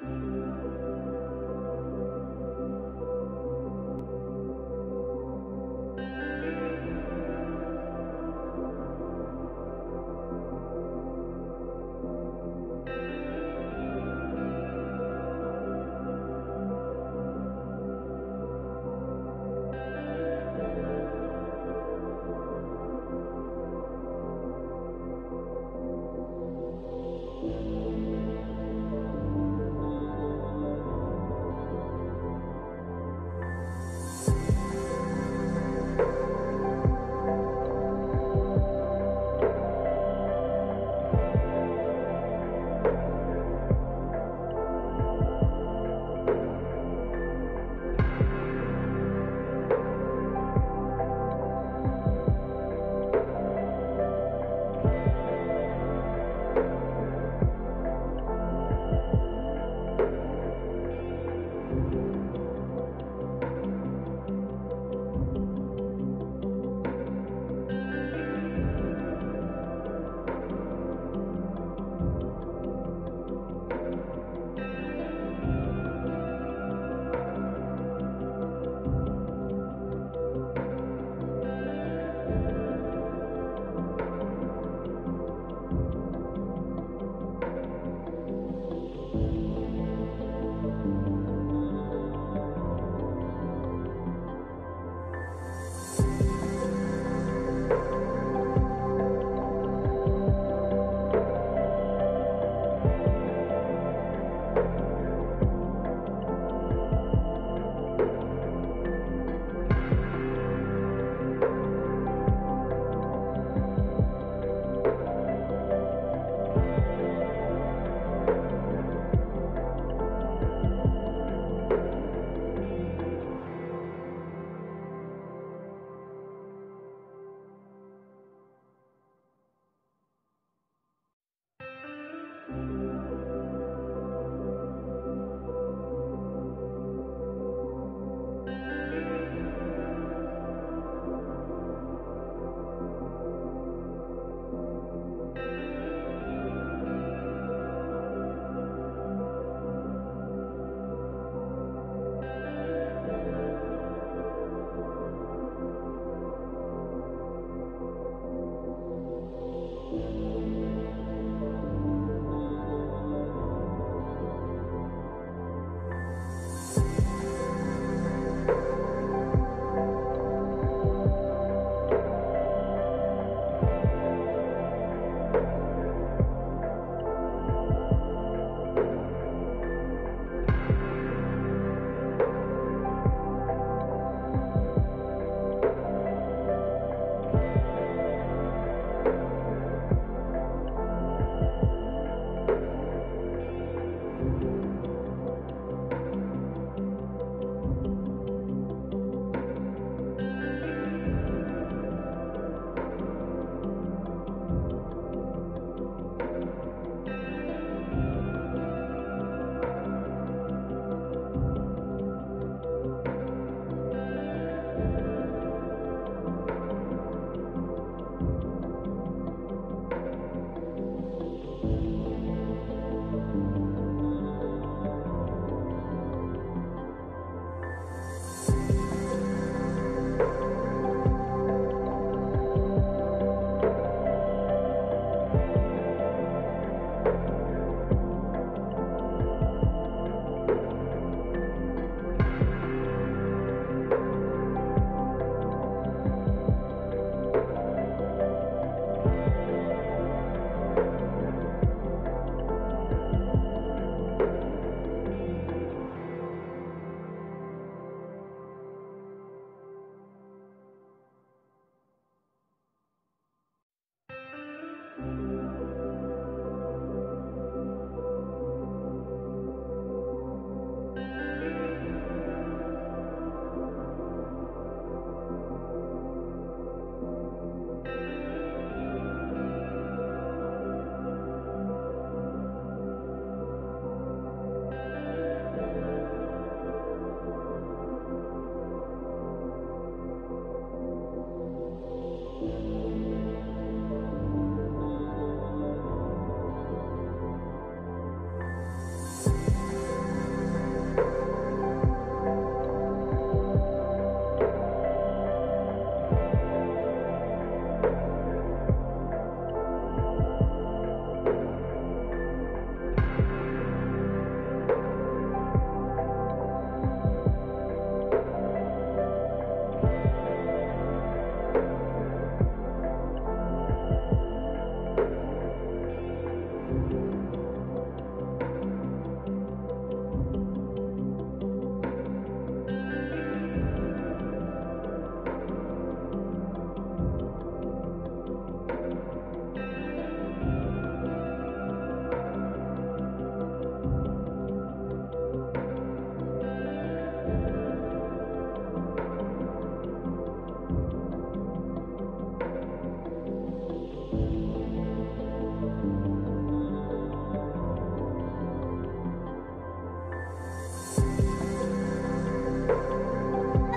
うん。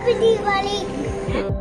Happy Diwali!